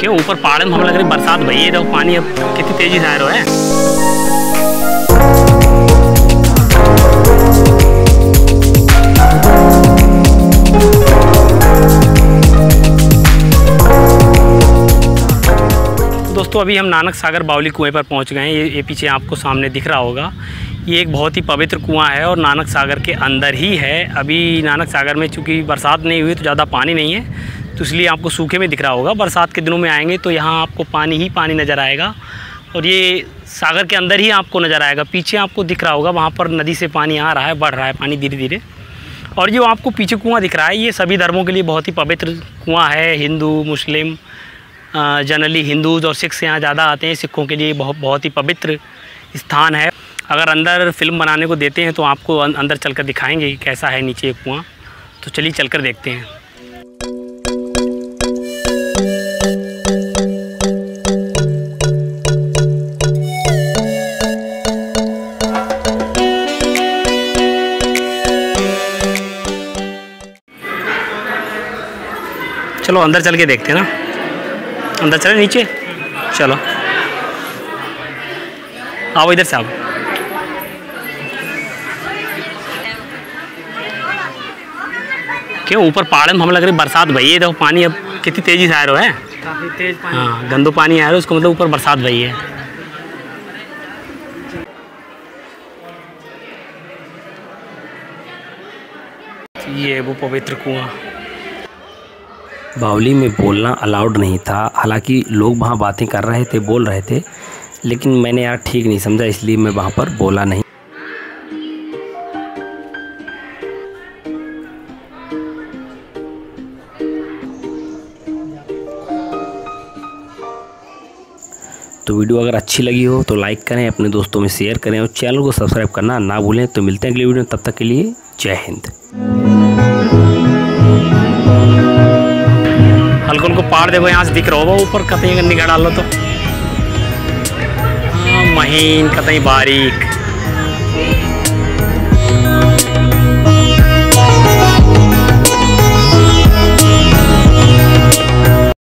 क्यों ऊपर पहाड़ में हम लग रही बरसात भई है, देखो पानी अब कितनी तेज़ी से आ रहा है। दोस्तों, अभी हम नानक सागर बावली कुएँ पर पहुँच गए हैं। ये ये पीछे आपको सामने दिख रहा होगा। ये एक बहुत ही पवित्र कुआँ है और नानक सागर के अंदर ही है। अभी नानक सागर में चूँकि बरसात नहीं हुई तो ज़्यादा पानी नहीं है। तो इसलिए आपको सूखे में दिख रहा होगा। बरसात के दिनों में आएँगे तो यहाँ आपको पानी ही पानी नज़र आएगा और ये सागर के अंदर ही आपको नज़र आएगा। पीछे आपको दिख रहा होगा, वहाँ पर नदी से पानी आ रहा है, बढ़ रहा है पानी धीरे धीरे और जो आपको पीछे कुआँ दिख रहा है, ये सभी धर्मों के लिए बहुत ही पवित्र कुआँ है। हिंदू, मुस्लिम जनरली हिंदूज़ और सिख्स यहाँ ज़्यादा आते हैं। सिखों के लिए बहुत बहुत ही पवित्र स्थान है। अगर अंदर फ़िल्म बनाने को देते हैं तो आपको अं- अंदर चलकर दिखाएँगे कैसा है नीचे कुआँ। तो चलिए चलकर देखते हैं। चलो अंदर चल के देखते हैं ना। अंदर चले नीचे? चलो। आओ इधर से आओ। क्यों ऊपर पहाड़ में हम लग रही बरसात भई है। देखो पानी अब कितनी तेज़ी से आ रहा है। काफ़ी तेज पानी। हाँ गंदू पानी आ रहा है उसको मतलब ऊपर बरसात भई है। ये वो पवित्र कुआँ। बावली में बोलना अलाउड नहीं था। हालाँकि लोग वहाँ बातें कर रहे थे, बोल रहे थे, लेकिन मैंने यार ठीक नहीं समझा, इसलिए मैं वहाँ पर बोला नहीं। तो वीडियो अगर अच्छी लगी हो तो लाइक करें, अपने दोस्तों में शेयर करें और चैनल को सब्सक्राइब करना ना भूलें। तो मिलते हैं अगली वीडियो में, तब तक के लिए जय हिंद। हल्को पहाड़ देखो यहाँ से दिख रहा होगा ऊपर कतई निगाह डालो तो। हाँ, महीन कतई बारीक।